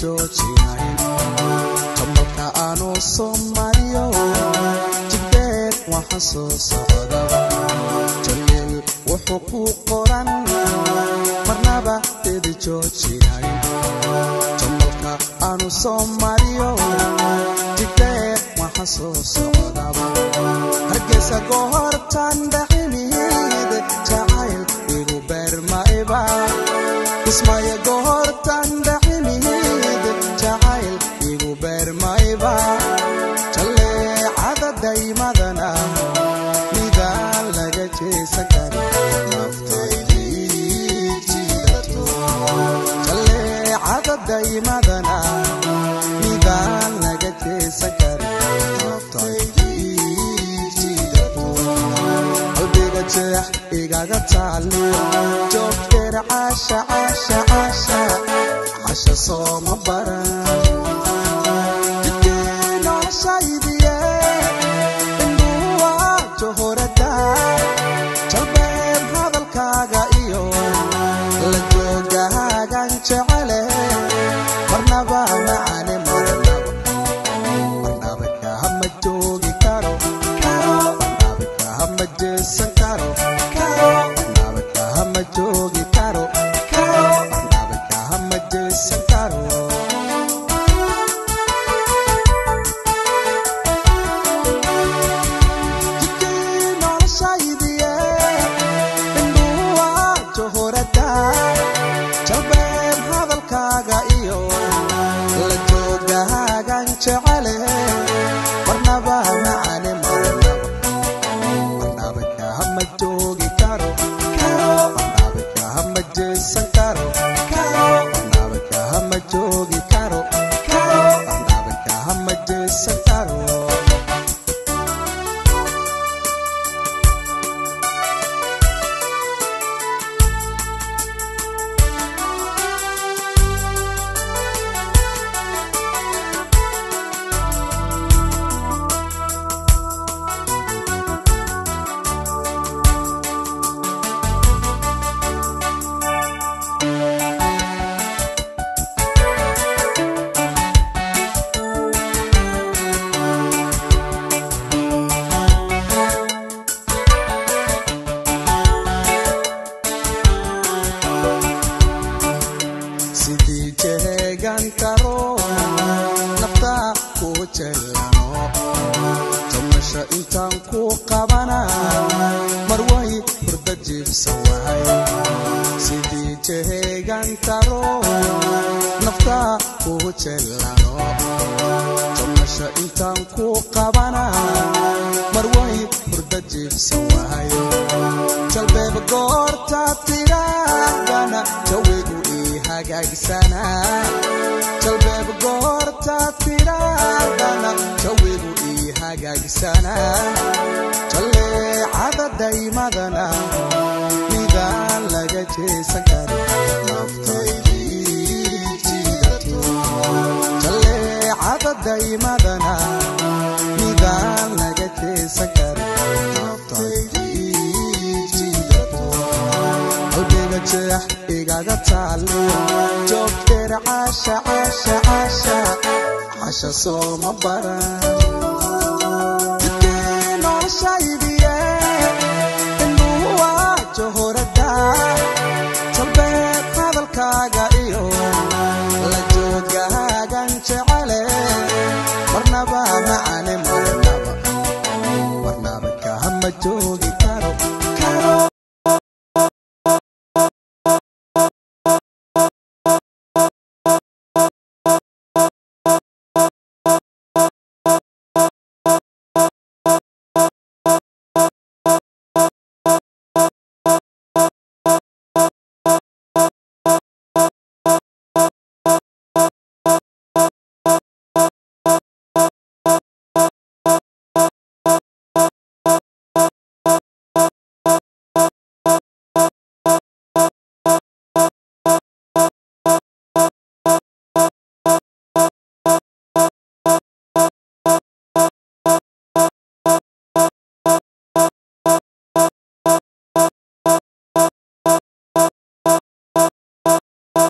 joojinayn tomalka aanu somayo jidbeed waxa soo socda jaliil wuxuu ku qoran marnaba dedi joojinayn tomalka aanu somayo jidbeed waxa soo socda igu beermayba jalleecada daymadana midaan laga jeesan jiidato jalleecada daymadana midaan laga jeesan jiidato qalbiga jeex igaga taaliyo joogteer caasha caasha caasha casha sooma baran मचो jechuu intaan ku qabana marway hurda jiibsan wahay sidii jeegan karo nafta ku jellano. Jamasha intaan ku qabana marway hurda jiibsan wahay jalbeeb goorta tidhaahdana jawigu ii hagaagsana hagaagsana jalleecada daymadana midaan laga jeesan jiidato jalleecada daymadana midaan laga jeesan jiidato qalbiga jeex igaga taaliyo joogteer caasha caasha caasha casha sooma baran ammachuu